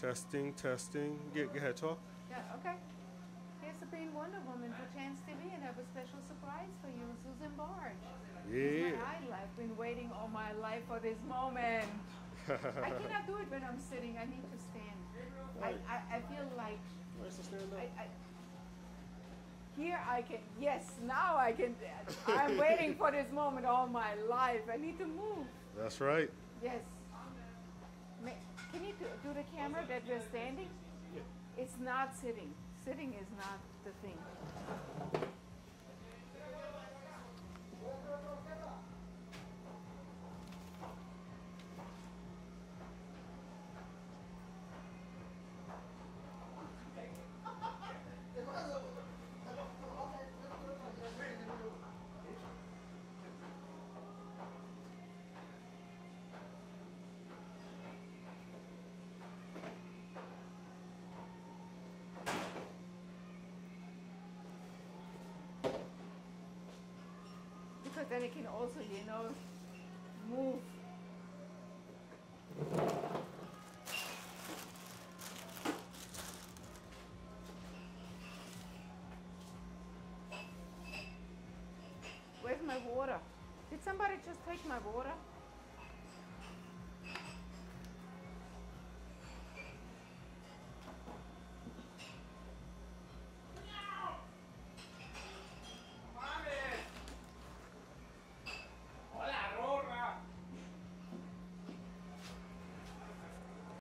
Testing, testing. Get, go ahead, talk. Yeah, okay. Here's Sabine Wonder Woman for Chance TV and I have a special surprise for you, Susanne Bartsch. Yeah. I've been waiting all my life for this moment. I cannot do it when I'm sitting. I need to stand. I, I, I feel like Where's the stand I, I, here I can. Yes, now I can. I'm waiting for this moment all my life. I need to move. That's right. Yes. The camera that we're standing? It's not sitting. Sitting is not the thing. Because then it can also, you know, move. Where's my water? Did somebody just take my water?